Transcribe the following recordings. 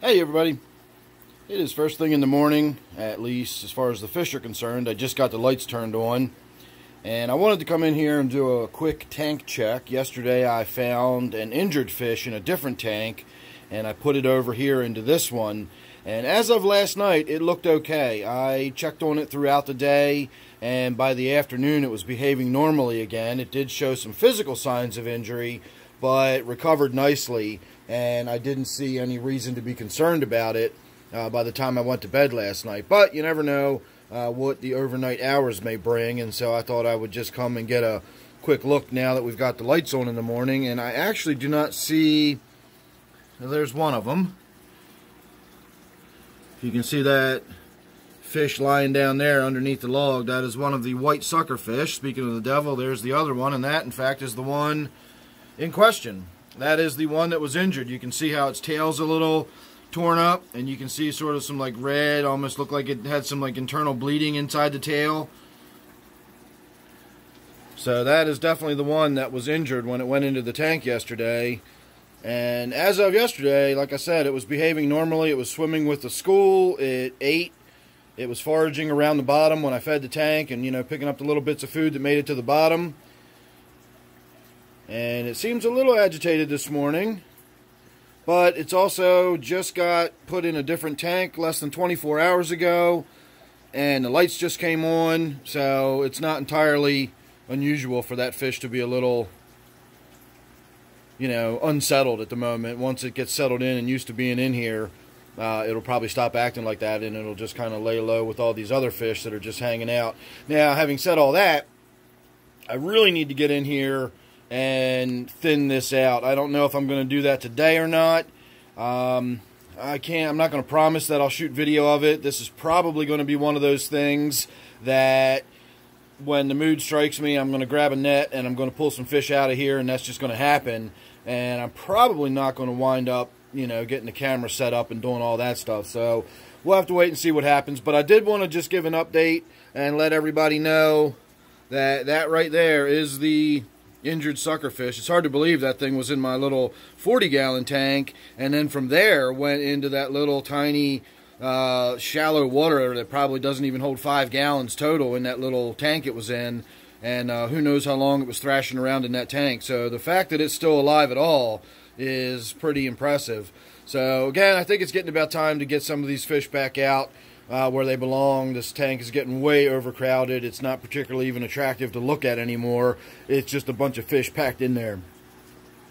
Hey everybody, it is first thing in the morning, at least as far as the fish are concerned. I just got the lights turned on and I wanted to come in here and do a quick tank check. Yesterday I found an injured fish in a different tank and I put it over here into this one and as of last night it looked okay. I checked on it throughout the day and by the afternoon it was behaving normally again. It did show some physical signs of injury but recovered nicely and I didn't see any reason to be concerned about it uh, by the time I went to bed last night. But you never know uh, what the overnight hours may bring, and so I thought I would just come and get a quick look now that we've got the lights on in the morning, and I actually do not see... there's one of them. If you can see that fish lying down there underneath the log. That is one of the white sucker fish. Speaking of the devil, there's the other one, and that, in fact, is the one in question. That is the one that was injured. You can see how its tail's a little torn up and you can see sort of some like red, almost looked like it had some like internal bleeding inside the tail. So that is definitely the one that was injured when it went into the tank yesterday. And as of yesterday, like I said, it was behaving normally. It was swimming with the school. It ate. It was foraging around the bottom when I fed the tank and, you know, picking up the little bits of food that made it to the bottom. And it seems a little agitated this morning. But it's also just got put in a different tank less than 24 hours ago. And the lights just came on. So it's not entirely unusual for that fish to be a little, you know, unsettled at the moment. Once it gets settled in and used to being in here, uh, it'll probably stop acting like that and it'll just kind of lay low with all these other fish that are just hanging out. Now, having said all that, I really need to get in here and thin this out. I don't know if I'm going to do that today or not. Um, I can't, I'm not going to promise that I'll shoot video of it. This is probably going to be one of those things that when the mood strikes me, I'm going to grab a net and I'm going to pull some fish out of here and that's just going to happen. And I'm probably not going to wind up, you know, getting the camera set up and doing all that stuff. So we'll have to wait and see what happens. But I did want to just give an update and let everybody know that that right there is the injured suckerfish. It's hard to believe that thing was in my little 40 gallon tank and then from there went into that little tiny uh, shallow water that probably doesn't even hold five gallons total in that little tank it was in and uh, who knows how long it was thrashing around in that tank. So the fact that it's still alive at all is pretty impressive. So again, I think it's getting about time to get some of these fish back out uh, where they belong. This tank is getting way overcrowded. It's not particularly even attractive to look at anymore. It's just a bunch of fish packed in there.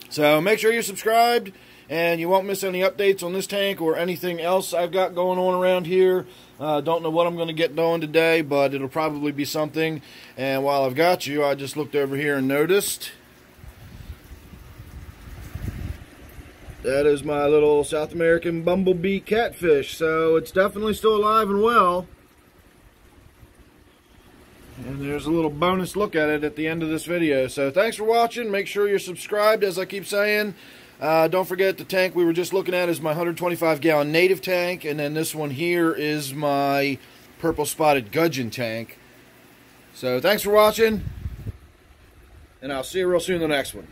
So make sure you're subscribed and you won't miss any updates on this tank or anything else I've got going on around here. Uh, don't know what I'm going to get done today, but it'll probably be something. And while I've got you, I just looked over here and noticed That is my little South American bumblebee catfish. So it's definitely still alive and well. And there's a little bonus look at it at the end of this video. So thanks for watching. Make sure you're subscribed, as I keep saying. Uh, don't forget the tank we were just looking at is my 125 gallon native tank. And then this one here is my purple spotted gudgeon tank. So thanks for watching. And I'll see you real soon in the next one.